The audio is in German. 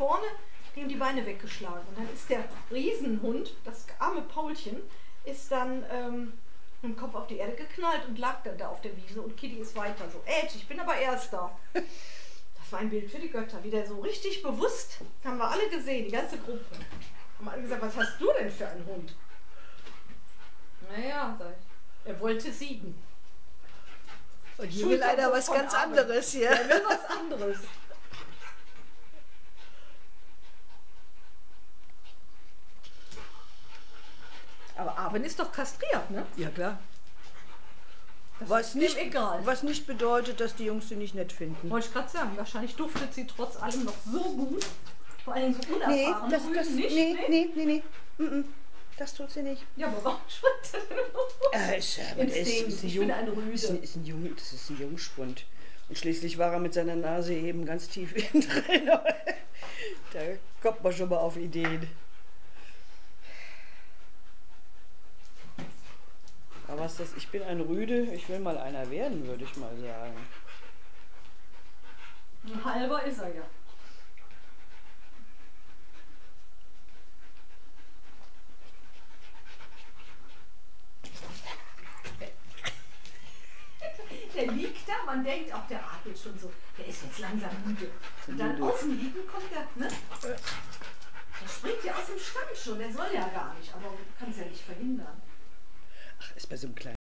vorne ihm die Beine weggeschlagen. Und dann ist der Riesenhund, das arme Paulchen, ist dann ähm, mit dem Kopf auf die Erde geknallt und lag dann da auf der Wiese und Kitty ist weiter so. Edge, ich bin aber Erster. Das war ein Bild für die Götter. Wieder so richtig bewusst, haben wir alle gesehen, die ganze Gruppe. Haben alle gesagt, was hast du denn für einen Hund? Naja, sag ich. Er wollte siegen. Und hier will einer was ganz anderes hier. Er will was anderes. Aber Arwen ist doch kastriert, ne? Ja, klar. Das Was nicht, egal. was nicht bedeutet, dass die Jungs sie nicht nett finden. Wollte ich gerade sagen, wahrscheinlich duftet sie trotz allem noch so gut. Vor allem so Nee, unerfahren. das, Rüben das, nicht, nee, ne? nee, nee, nee. Mm, mm. Das tut sie nicht. Ja, aber warum er denn Äh, ist, der ist, ist, ein ich Jung, bin eine Rüde. ist, ein, ist ein Jung, das ist ein Jungspund. Und schließlich war er mit seiner Nase eben ganz tief innen drin. da kommt man schon mal auf Ideen. Ist das? Ich bin ein Rüde, ich will mal einer werden, würde ich mal sagen. Ein halber ist er ja. Der liegt da, man denkt auch, der atmet schon so, der ist jetzt langsam müde. Und dann auf dem Liegen kommt der, ne? Der springt ja aus dem Stand schon, der soll ja gar nicht, aber du kannst ja nicht verhindern. espèce de bouclage.